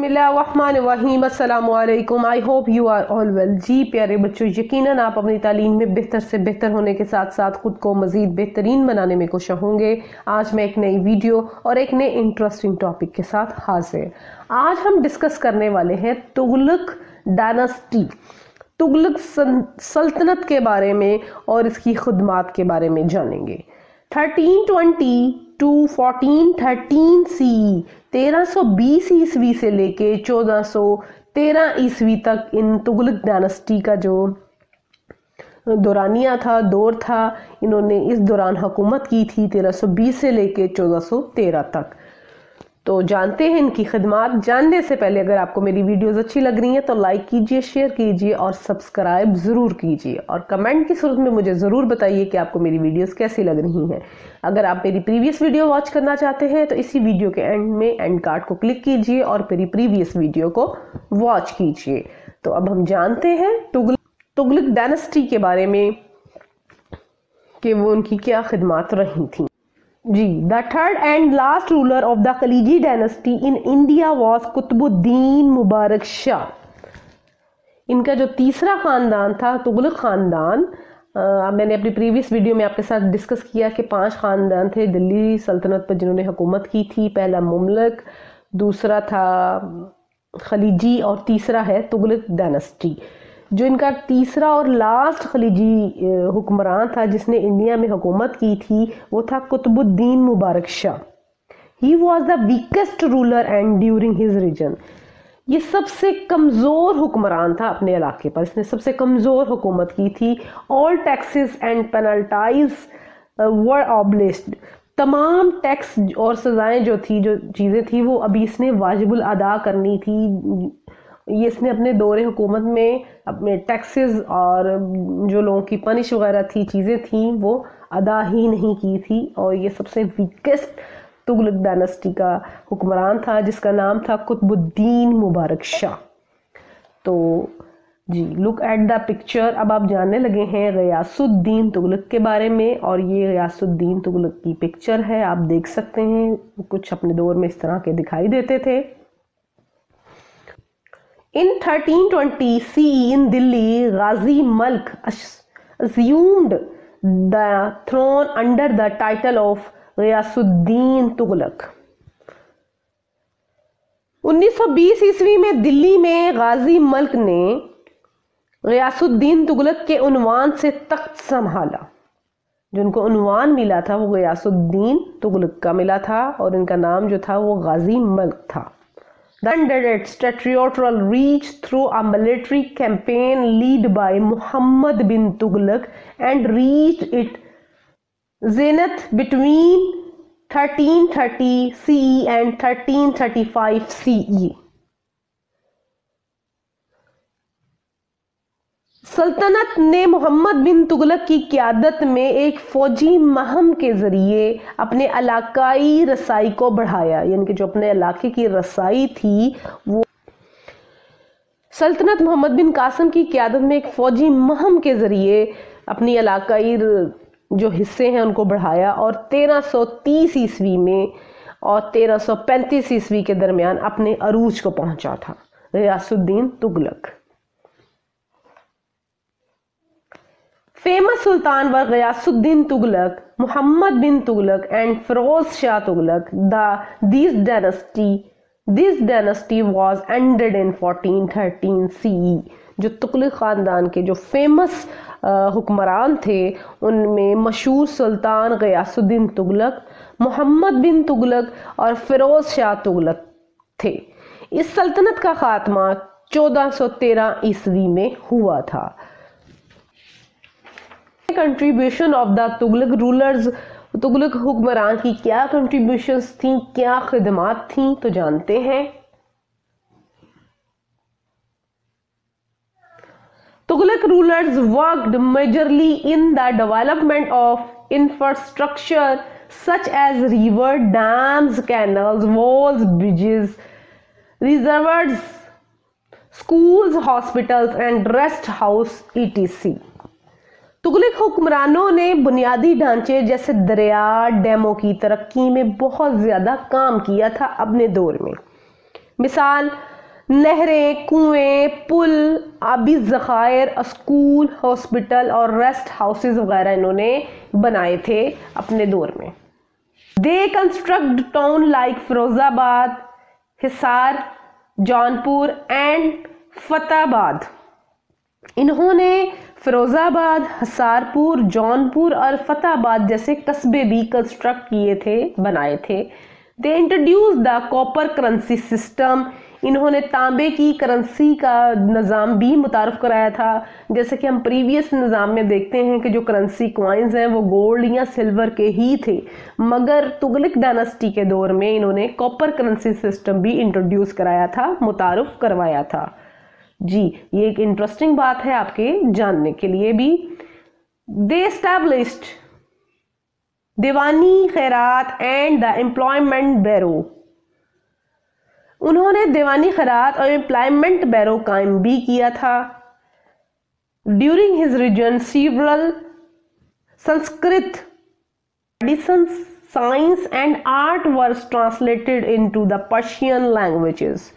अस्सलाम वालेकुम I hope you are all well जी, प्यारे बच्चों, यकीनन आप अपनी तालीम में बेहतर से बेहतर होने के साथ साथ खुद को मज़ीद बेहतरीन बनाने में कोशिश होंगे। आज मैं एक नई वीडियो और एक नए इंटरेस्टिंग टॉपिक के साथ हाजिर। आज हम डिस्कस करने वाले हैं तुगलक डायनास्टी तुगलक सल्तनत के बारे में और इसकी खदमात के बारे में जानेंगे। 1320 टू 1413 सी 1320 ईस्वी से लेके 1413 ईस्वी तक इन तुगलक डायनेस्टी का जो दौरानिया था दौर था इन्होंने इस दौरान हुकूमत की थी 1320 से लेके 1413 तक तो जानते हैं इनकी खदमात। जानने से पहले अगर आपको मेरी वीडियोस अच्छी लग रही हैं तो लाइक कीजिए शेयर कीजिए और सब्सक्राइब ज़रूर कीजिए। और कमेंट की सूरत में मुझे ज़रूर बताइए कि आपको मेरी वीडियोस कैसी लग रही हैं। अगर आप मेरी प्रीवियस वीडियो वॉच करना चाहते हैं तो इसी वीडियो के एंड में एंड कार्ड को क्लिक कीजिए और मेरी प्रीवियस वीडियो को वॉच कीजिए। तो अब हम जानते हैं तुगलक तुगलक डायनेस्टी के बारे में कि वो उनकी क्या खदमात रही थी। जी the third and last ruler of the Khalji dynasty in India was Qutbuddin Mubarak Shah इनका जो तीसरा खानदान था, तुगलक खानदान मैंने अपनी प्रीवियस वीडियो में आपके साथ डिस्कस किया कि पाँच खानदान थे, दिल्ली, सल्तनत पर जिन्होंने हुकूमत की थी, पहला मुमलक, दूसरा था खलीजी और तीसरा है तुगलक डायनेस्टी जो इनका तीसरा और लास्ट खलीजी हुक्मरान था, जिसने इंडिया में हुकूमत की थी, वो था Qutbuddin Mubarak Shah. He was the weakest ruler and during his reign ये सबसे कमज़ोर हुक्मरान था अपने इलाके पर। इसने सबसे कमज़ोर हुकूमत की थी। All taxes and penalties were abolished तमाम टैक्स और सज़ाएँ जो थी, जो चीज़ें थी, वो अभी इसने वाजिबुल अदा करनी थी। ये इसने अपने दौरे हुकूमत में अपने टैक्सेस और जो लोगों की पनिश वगैरह थी, चीज़ें थी, वो अदा ही नहीं की थी। और ये सबसे वीकेस्ट तुगलक डायनेस्टी का हुक्मरान था, जिसका नाम था कुतुबुद्दीन मुबारक शाह। तो जी लुक एट द पिक्चर अब आप जानने लगे हैं गयासुद्दीन तुगलक के बारे में, और ये गयासुद्दीन तुगलक की पिक्चर है। आप देख सकते हैं, कुछ अपने दौर में इस तरह के दिखाई देते थे। In 1320 CE in Delhi, Ghazi Malik assumed the throne under the title of Ghiyasuddin Tughlaq. 1920 ईस्वी में दिल्ली में गाजी मल्क ने गयासुद्दीन तुगलक के उनवान से तख्त संभाला जो उनवान मिला था वो गयासुद्दीन तुगलक का मिला था और इनका नाम जो था वो गाजी मल्क था then did its territorial reach through a military campaign led by Muhammad bin Tughlaq and reached its zenith between 1330 CE and 1335 CE. सल्तनत ने मोहम्मद बिन तुगलक की क्यादत में एक फौजी महम के ज़रिए अपने इलाकाई रसाई को बढ़ाया। यानी कि जो अपने इलाके की रसाई थी, वो सल्तनत मोहम्मद बिन कासम की क्यादत में एक फ़ौजी महम के ज़रिए अपनी इलाकाई जो हिस्से हैं उनको बढ़ाया और 1330 ईस्वी में और 1335 ईस्वी के दरमियान अपने अरूज को पहुँचा था। Riyasuddin Tughlaq. Sultan were Ghiyasuddin Tughlaq, Mohammad bin Tughlaq and Firoz Shah Tughlaq, the this dynasty this dynasty was ended in 1413 CE जो तुगलक खानदान के जो फ़ेमस हुक्मरान थे, उनमें मशहूर सुल्तान गयासुद्दीन तुगलक, मोहम्मद बिन तुगलक और फिरोज शाह तुगलक थे। इस सल्तनत का खात्मा 1413 ईस्वी में हुआ था। Contribution of the Tughlaq rulers Tughlaq हुक्मरान की क्या कंट्रीब्यूशन थी क्या खदमात थी तो जानते हैं Tughlaq rulers worked majorly in the development of infrastructure such as river dams canals walls bridges reservoirs schools, hospitals, and rest house, etc. Tughlaq हुक्मरानों ने बुनियादी ढांचे जैसे दरिया, डैमों की तरक्की में बहुत ज़्यादा काम किया था अपने दौर में। मिसाल, नहरें, कुएँ, पुल, आबी ज़खायर, स्कूल, हॉस्पिटल और रेस्ट हाउसेस वगैरह इन्होंने बनाए थे अपने दौर में। They construct town like Firozabad Hisar Jaunpur and Fatehabad इन्होंने फिरोजाबाद, हसारपुर, जौनपुर और फतेहाबाद जैसे कस्बे भी कंस्ट्रक्ट किए थे, बनाए थे। They introduce the copper currency system इन्होंने तांबे की करेंसी का निज़ाम भी मुतारफ़ कराया था। जैसे कि हम प्रीवियस निज़ाम में देखते हैं कि जो करेंसी क्वाइंस हैं, वो गोल्ड या सिल्वर के ही थे। मगर तुगलक डायनेस्टी के दौर में इन्होंने कॉपर करेंसी सिस्टम भी इंट्रोड्यूस कराया था, मुतारफ़ करवाया था। जी, ये एक इंटरेस्टिंग बात है आपके जानने के लिए भी। दे स्टैब्लिश्ड दीवानी खैरात एंड द एम्प्लॉयमेंट बैरो उन्होंने दीवानी खैरात और एम्प्लॉयमेंट बैरो कायम भी किया था। During his reign several Sanskrit science and art works translated into the Persian languages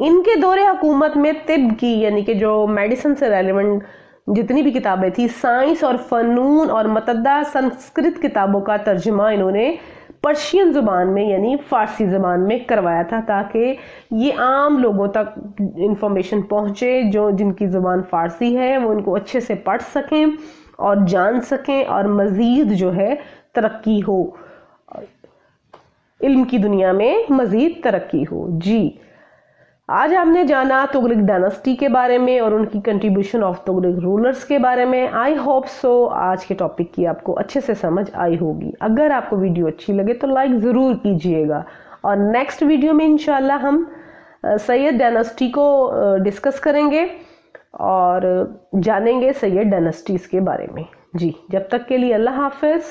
इनके दौरे हुकूमत में तिब की, यानी कि जो मेडिसिन से रेलिवेंट जितनी भी किताबें थी, साइंस और फ़नून और मतदा संस्कृत किताबों का तर्जमा इन्होंने पर्शियन ज़ुबान में, यानी फ़ारसी ज़बान में करवाया था ताकि ये आम लोगों तक इंफॉर्मेशन पहुँचे, जो जिनकी ज़ुबान फ़ारसी है, वो इनको अच्छे से पढ़ सकें और जान सकें और मज़ीद जो है तरक्की हो। इल्म की दुनिया में मज़ीद तरक्की हो। जी। आज हमने जाना तुगलक डायनेस्टी के बारे में और उनकी कंट्रीब्यूशन ऑफ़ तुगलक रूलर्स के बारे में। आई होप सो आज के टॉपिक की आपको अच्छे से समझ आई होगी। अगर आपको वीडियो अच्छी लगे तो लाइक ज़रूर कीजिएगा। और नेक्स्ट वीडियो में इंशाल्लाह हम सैयद डायनेस्टी को डिस्कस करेंगे और जानेंगे सैयद डायनेस्टीज़ के बारे में। जी, जब तक के लिए अल्लाह हाफिज़।